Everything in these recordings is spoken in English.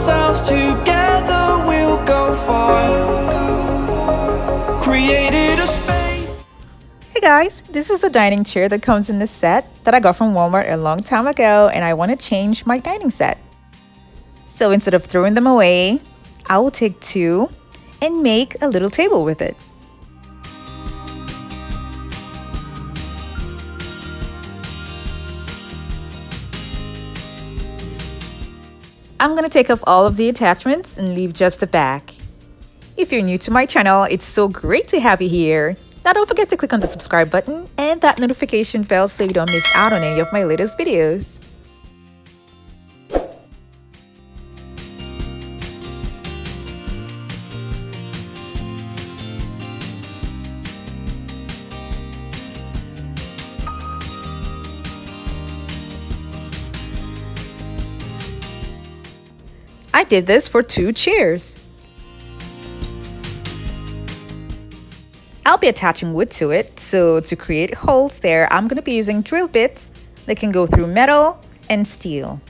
ourselves together, we'll go far. Created a space. Hey guys, this is a dining chair that comes in this set that I got from Walmart a long time ago and I want to change my dining set. So instead of throwing them away, I will take two and make a little table with it. I'm gonna take off all of the attachments and leave just the back. If you're new to my channel, it's so great to have you here. Now don't forget to click on the subscribe button and that notification bell so you don't miss out on any of my latest videos. I did this for two chairs. I'll be attaching wood to it, so to create holes there, I'm going to be using drill bits that can go through metal and steel.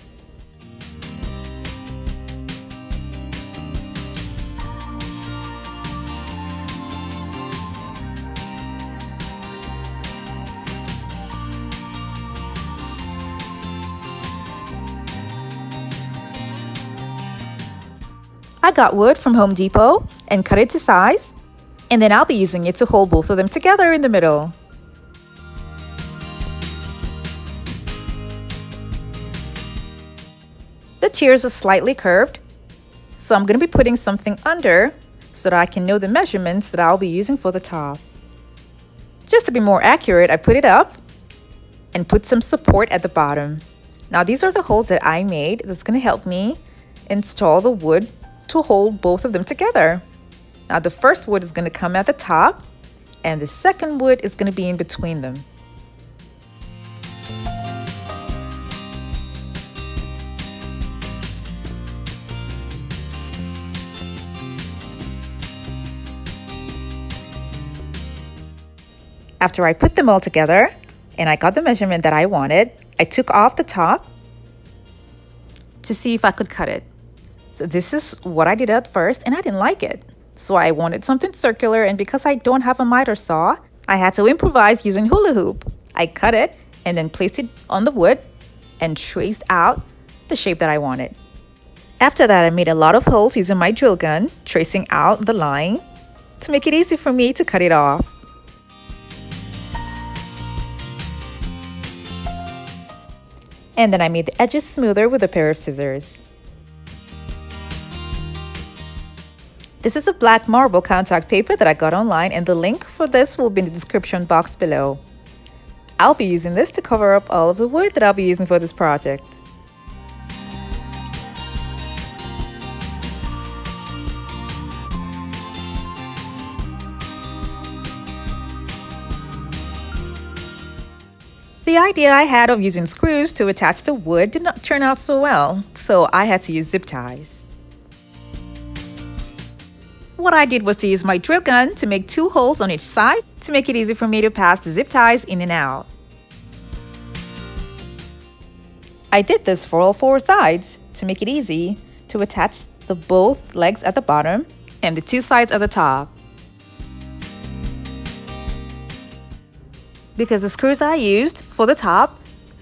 I got wood from Home Depot and cut it to size, and then I'll be using it to hold both of them together in the middle. The tiers are slightly curved, so I'm going to be putting something under so that I can know the measurements that I'll be using for the top. Just to be more accurate, I put it up and put some support at the bottom. Now these are the holes that I made that's going to help me install the wood to hold both of them together. Now the first wood is going to come at the top and the second wood is going to be in between them. After I put them all together and I got the measurement that I wanted, I took off the top to see if I could cut it. This is what I did at first and I didn't like it. So I wanted something circular and because I don't have a miter saw, I had to improvise using hula hoop. I cut it and then placed it on the wood and traced out the shape that I wanted. After that, I made a lot of holes using my drill gun, tracing out the line to make it easy for me to cut it off. And then I made the edges smoother with a pair of scissors. This is a black marble contact paper that I got online and the link for this will be in the description box below. I'll be using this to cover up all of the wood that I'll be using for this project. The idea I had of using screws to attach the wood did not turn out so well, so I had to use zip ties. What I did was to use my drill gun to make two holes on each side to make it easy for me to pass the zip ties in and out. I did this for all four sides to make it easy to attach the both legs at the bottom and the two sides at the top. Because the screws I used for the top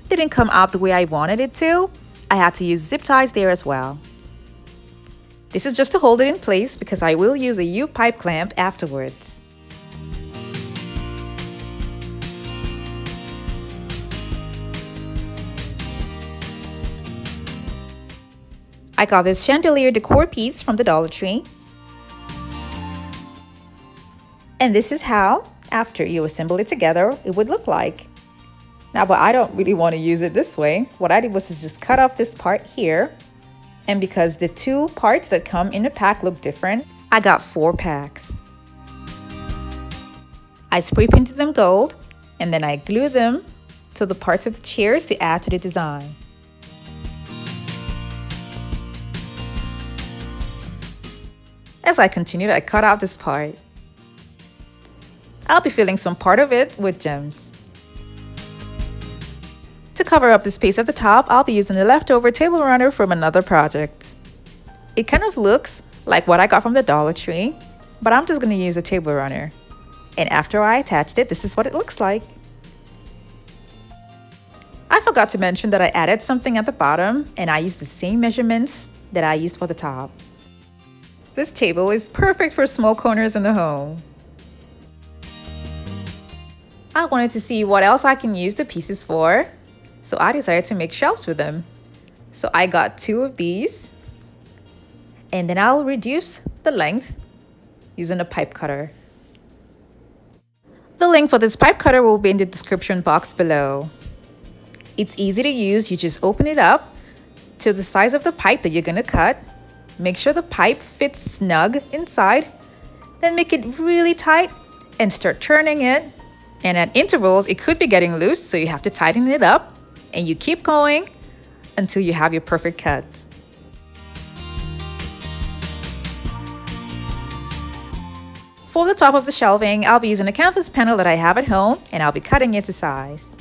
didn't come out the way I wanted it to, I had to use zip ties there as well. This is just to hold it in place because I will use a U-pipe clamp afterwards. I got this chandelier decor piece from the Dollar Tree. And this is how, after you assemble it together, it would look like. Now, but I don't really want to use it this way. What I did was just cut off this part here. And because the two parts that come in a pack look different, I got four packs. I spray painted them gold and then I glue them to the parts of the chairs to add to the design. As I continued, I cut out this part. I'll be filling some part of it with gems. Cover up the space at the top, I'll be using the leftover table runner from another project. It kind of looks like what I got from the Dollar Tree, but I'm just going to use a table runner. And after I attached it, this is what it looks like. I forgot to mention that I added something at the bottom and I used the same measurements that I used for the top. This table is perfect for small corners in the home. I wanted to see what else I can use the pieces for, so I decided to make shelves with them. So I got two of these, and then I'll reduce the length using a pipe cutter. The link for this pipe cutter will be in the description box below. It's easy to use, you just open it up to the size of the pipe that you're gonna cut. Make sure the pipe fits snug inside, then make it really tight and start turning it. And at intervals, it could be getting loose, so you have to tighten it up and you keep going until you have your perfect cut. For the top of the shelving, I'll be using a canvas panel that I have at home and I'll be cutting it to size.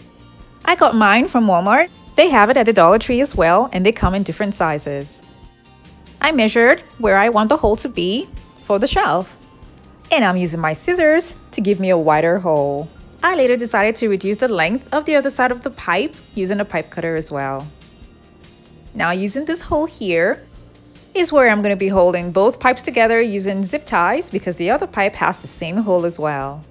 I got mine from Walmart. They have it at the Dollar Tree as well, and they come in different sizes. I measured where I want the hole to be for the shelf. And I'm using my scissors to give me a wider hole. I later decided to reduce the length of the other side of the pipe using a pipe cutter as well. Now using this hole here is where I'm going to be holding both pipes together using zip ties because the other pipe has the same hole as well.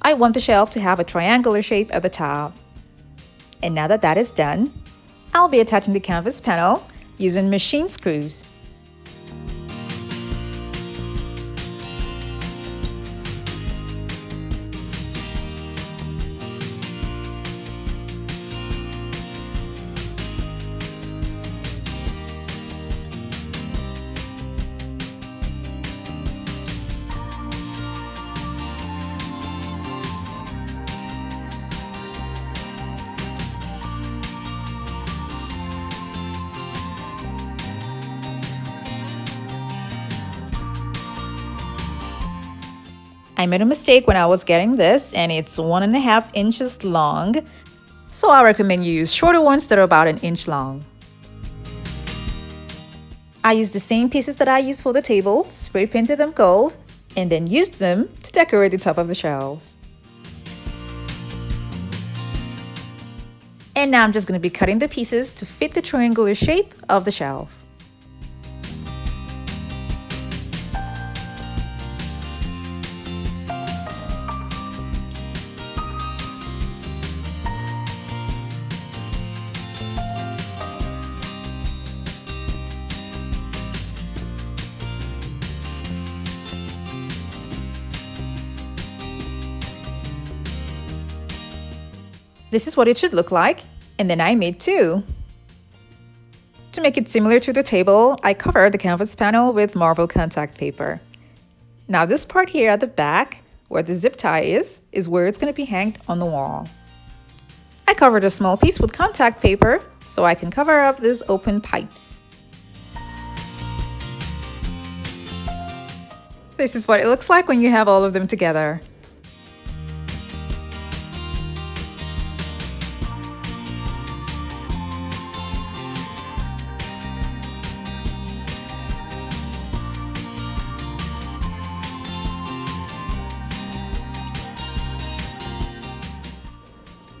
I want the shelf to have a triangular shape at the top. And now that that is done, I'll be attaching the canvas panel using machine screws. I made a mistake when I was getting this and it's one and a half inches long. So I recommend you use shorter ones that are about an inch long. I used the same pieces that I used for the table, spray painted them gold, and then used them to decorate the top of the shelves. And now I'm just going to be cutting the pieces to fit the triangular shape of the shelf. This is what it should look like, and then I made two. To make it similar to the table, I covered the canvas panel with marble contact paper. Now this part here at the back, where the zip tie is, is where it's going to be hanged on the wall. I covered a small piece with contact paper so I can cover up these open pipes. This is what it looks like when you have all of them together.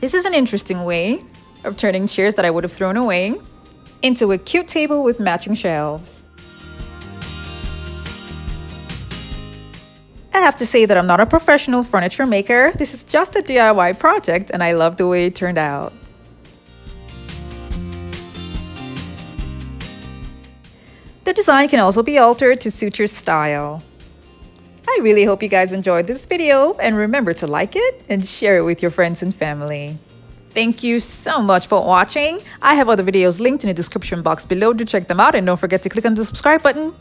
This is an interesting way of turning chairs that I would have thrown away into a cute table with matching shelves. I have to say that I'm not a professional furniture maker. This is just a DIY project and I love the way it turned out. The design can also be altered to suit your style. I really hope you guys enjoyed this video and remember to like it and share it with your friends and family. Thank you so much for watching. I have other videos linked in the description box below to check them out and don't forget to click on the subscribe button.